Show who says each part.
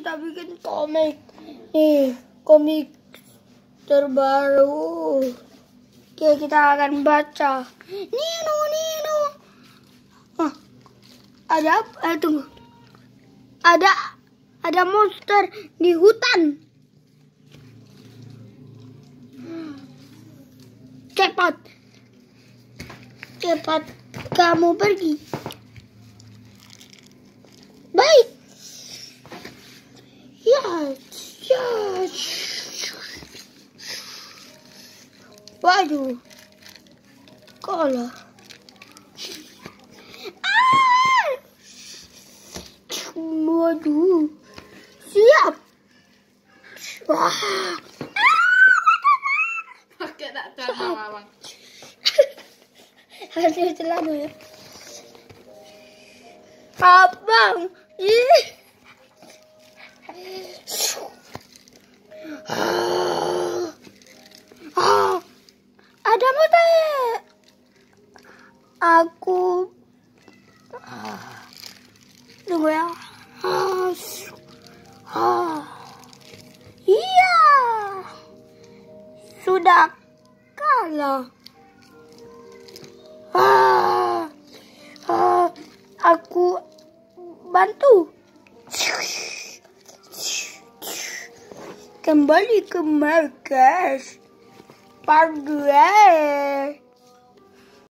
Speaker 1: kita bikin komik. Nih, komik terbaru. Oke, kita akan baca. Nino, Nino. Hah, ada apa? Eh, tunggu. Ada ada monster di hutan. Cepat. Cepat kamu pergi. Baik. Ya, ya. Waduh. Kalah. Ah! Waduh. Siap. Wah.
Speaker 2: Pakai tak bang.
Speaker 1: Hasil celana ya. Abang. Ih. Ah. Ah. Ada mata. Aku. Tunggu ya. Iya. Sudah kalah. Ah, ah, aku bantu. Kembali ke markas. Pardue.